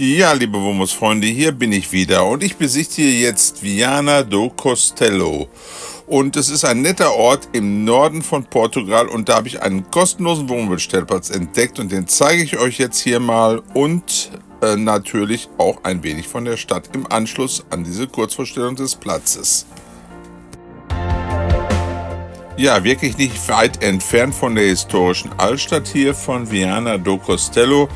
Ja, liebe Wumus-Freunde, hier bin ich wieder und ich besichtige jetzt Viana do Costello. Und es ist ein netter Ort im Norden von Portugal und da habe ich einen kostenlosen Wohnmobilstellplatz entdeckt und den zeige ich euch jetzt hier mal und äh, natürlich auch ein wenig von der Stadt im Anschluss an diese Kurzvorstellung des Platzes. Ja, wirklich nicht weit entfernt von der historischen Altstadt hier von Viana do Costello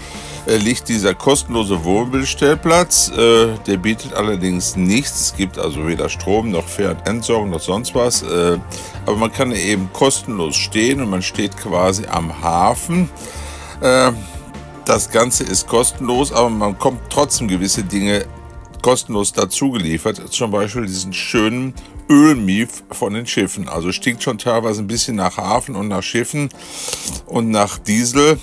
liegt dieser kostenlose Wohnmobilstellplatz. Äh, der bietet allerdings nichts. Es gibt also weder Strom noch Fährentsorgung noch sonst was. Äh, aber man kann eben kostenlos stehen und man steht quasi am Hafen. Äh, das Ganze ist kostenlos, aber man kommt trotzdem gewisse Dinge kostenlos dazu geliefert. Zum Beispiel diesen schönen Ölmief von den Schiffen. Also stinkt schon teilweise ein bisschen nach Hafen und nach Schiffen und nach Diesel.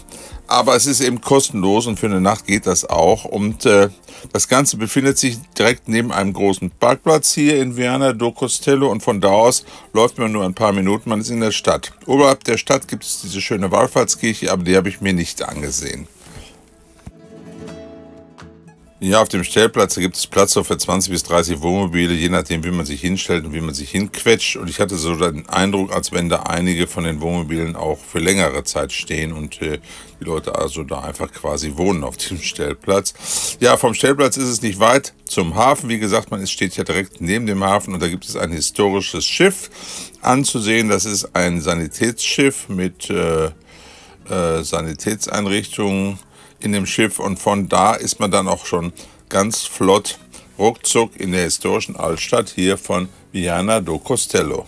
Aber es ist eben kostenlos und für eine Nacht geht das auch. Und äh, das Ganze befindet sich direkt neben einem großen Parkplatz hier in Viana do Costello und von da aus läuft man nur ein paar Minuten, man ist in der Stadt. Oberhalb der Stadt gibt es diese schöne Wallfahrtskirche, aber die habe ich mir nicht angesehen. Ja, auf dem Stellplatz gibt es Platz für 20 bis 30 Wohnmobile, je nachdem, wie man sich hinstellt und wie man sich hinquetscht. Und ich hatte so den Eindruck, als wenn da einige von den Wohnmobilen auch für längere Zeit stehen und äh, die Leute also da einfach quasi wohnen auf diesem Stellplatz. Ja, vom Stellplatz ist es nicht weit zum Hafen. Wie gesagt, man steht ja direkt neben dem Hafen und da gibt es ein historisches Schiff anzusehen. Das ist ein Sanitätsschiff mit äh, äh, Sanitätseinrichtungen in dem Schiff und von da ist man dann auch schon ganz flott ruckzuck in der historischen Altstadt hier von Viana do Costello.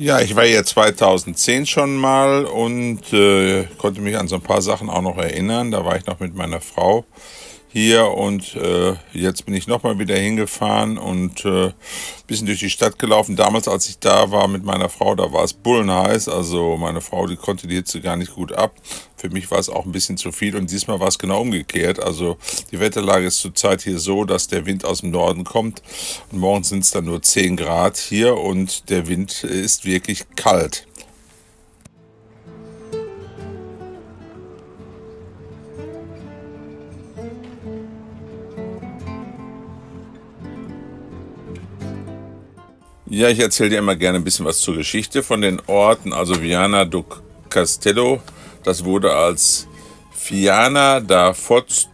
Ja, ich war hier 2010 schon mal und äh, konnte mich an so ein paar Sachen auch noch erinnern. Da war ich noch mit meiner Frau hier und äh, jetzt bin ich nochmal wieder hingefahren und äh, bisschen durch die Stadt gelaufen. Damals, als ich da war mit meiner Frau, da war es bullenheiß. Also meine Frau, die konnte die Hitze gar nicht gut ab. Für mich war es auch ein bisschen zu viel und diesmal war es genau umgekehrt. Also die Wetterlage ist zurzeit hier so, dass der Wind aus dem Norden kommt und morgens sind es dann nur 10 Grad hier und der Wind ist wirklich kalt. Ja, ich erzähle dir immer gerne ein bisschen was zur Geschichte von den Orten. Also Viana do Castello, das wurde als Viana da Foz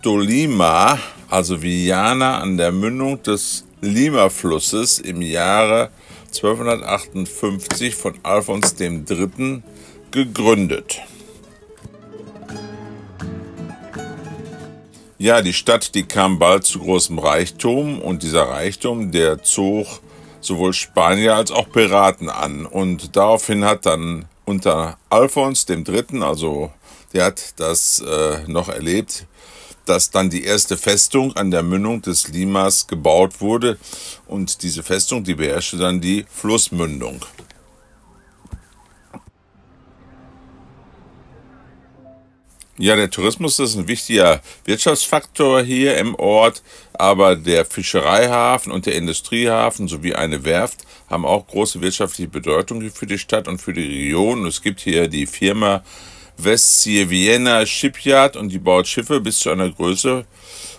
also Viana an der Mündung des Lima-Flusses im Jahre 1258 von Alfons III. gegründet. Ja, die Stadt, die kam bald zu großem Reichtum und dieser Reichtum, der zog sowohl Spanier als auch Piraten an. Und daraufhin hat dann unter Alphons dem Dritten, also der hat das äh, noch erlebt, dass dann die erste Festung an der Mündung des Limas gebaut wurde und diese Festung, die beherrschte dann die Flussmündung. Ja, der Tourismus ist ein wichtiger Wirtschaftsfaktor hier im Ort, aber der Fischereihafen und der Industriehafen sowie eine Werft haben auch große wirtschaftliche Bedeutung für die Stadt und für die Region. Es gibt hier die Firma Westsievienna Shipyard und die baut Schiffe bis zu einer Größe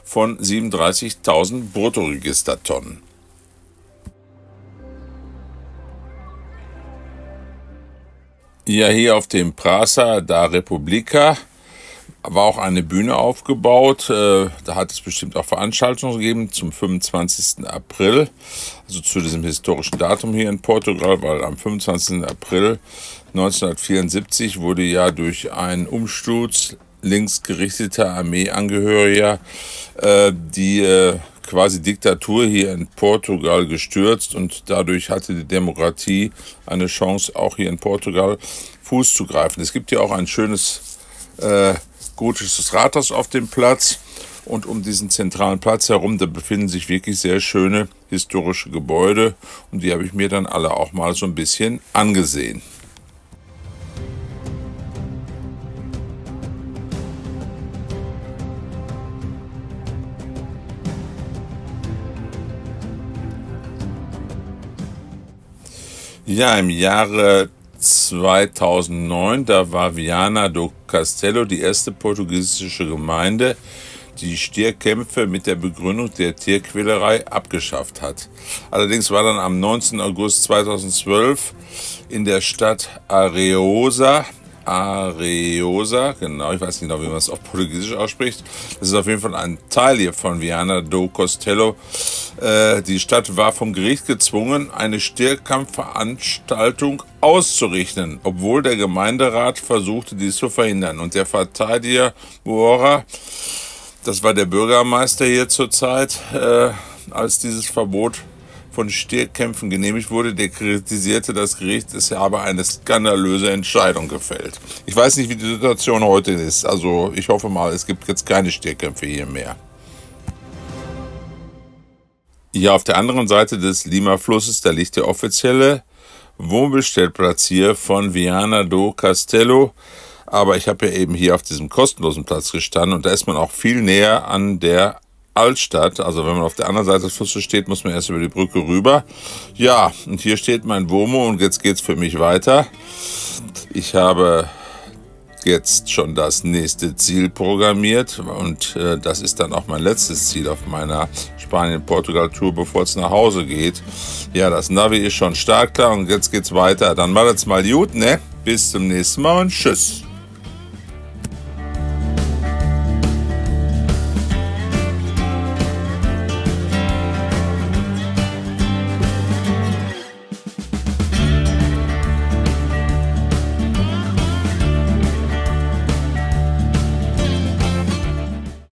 von 37.000 Bruttoregistertonnen. Ja, hier auf dem Praça da Repubblica war auch eine Bühne aufgebaut. Äh, da hat es bestimmt auch Veranstaltungen gegeben zum 25. April, also zu diesem historischen Datum hier in Portugal, weil am 25. April 1974 wurde ja durch einen Umsturz linksgerichteter Armeeangehöriger äh, die äh, quasi Diktatur hier in Portugal gestürzt und dadurch hatte die Demokratie eine Chance, auch hier in Portugal Fuß zu greifen. Es gibt ja auch ein schönes äh, gotisches Rathaus auf dem Platz. Und um diesen zentralen Platz herum, da befinden sich wirklich sehr schöne historische Gebäude. Und die habe ich mir dann alle auch mal so ein bisschen angesehen. Ja, im Jahre 2009, da war Viana do Castelo die erste portugiesische Gemeinde, die Stierkämpfe mit der Begründung der Tierquälerei abgeschafft hat. Allerdings war dann am 19. August 2012 in der Stadt Areosa Areosa, genau, ich weiß nicht genau, wie man es auf Portugiesisch ausspricht. Das ist auf jeden Fall ein Teil hier von Viana do Costello. Äh, die Stadt war vom Gericht gezwungen, eine Stierkampfveranstaltung auszurichten, obwohl der Gemeinderat versuchte, dies zu verhindern. Und der Verteidiger Boora, das war der Bürgermeister hier zurzeit, äh, als dieses Verbot von Stierkämpfen genehmigt wurde, der kritisierte das Gericht, es habe eine skandalöse Entscheidung gefällt. Ich weiß nicht, wie die Situation heute ist. Also ich hoffe mal, es gibt jetzt keine Stierkämpfe hier mehr. Hier auf der anderen Seite des Lima-Flusses, da liegt der offizielle Wohnbestellplatz hier von Viana do Castello. Aber ich habe ja eben hier auf diesem kostenlosen Platz gestanden und da ist man auch viel näher an der Altstadt. Also wenn man auf der anderen Seite des Flusses steht, muss man erst über die Brücke rüber. Ja, und hier steht mein Womo und jetzt geht's für mich weiter. Ich habe jetzt schon das nächste Ziel programmiert und äh, das ist dann auch mein letztes Ziel auf meiner Spanien-Portugal-Tour, bevor es nach Hause geht. Ja, das Navi ist schon stark klar und jetzt geht's weiter. Dann jetzt mal gut, ne? Bis zum nächsten Mal und tschüss.